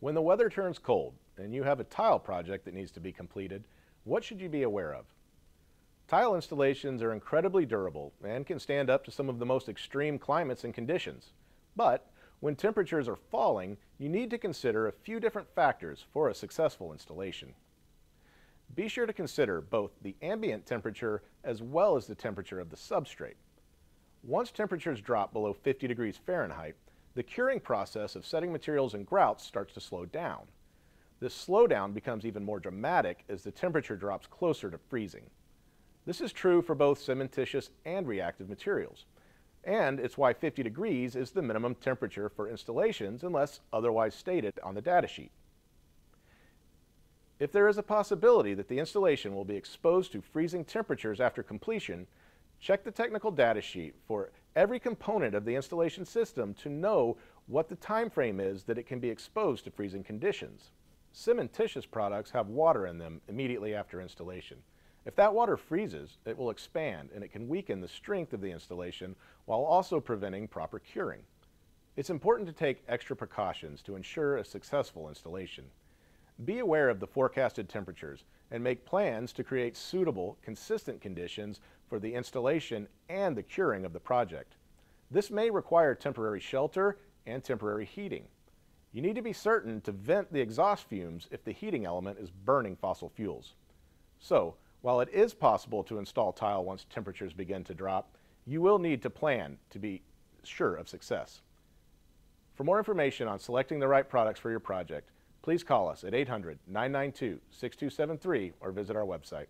When the weather turns cold and you have a tile project that needs to be completed, what should you be aware of? Tile installations are incredibly durable and can stand up to some of the most extreme climates and conditions. But when temperatures are falling, you need to consider a few different factors for a successful installation. Be sure to consider both the ambient temperature as well as the temperature of the substrate. Once temperatures drop below 50 degrees Fahrenheit, the curing process of setting materials in grouts starts to slow down. This slowdown becomes even more dramatic as the temperature drops closer to freezing. This is true for both cementitious and reactive materials. And it's why 50 degrees is the minimum temperature for installations unless otherwise stated on the datasheet. If there is a possibility that the installation will be exposed to freezing temperatures after completion, check the technical datasheet for every component of the installation system to know what the time frame is that it can be exposed to freezing conditions. Cementitious products have water in them immediately after installation. If that water freezes, it will expand and it can weaken the strength of the installation while also preventing proper curing. It's important to take extra precautions to ensure a successful installation. Be aware of the forecasted temperatures and make plans to create suitable, consistent conditions for the installation and the curing of the project. This may require temporary shelter and temporary heating. You need to be certain to vent the exhaust fumes if the heating element is burning fossil fuels. So, while it is possible to install tile once temperatures begin to drop, you will need to plan to be sure of success. For more information on selecting the right products for your project, please call us at 800-992-6273 or visit our website.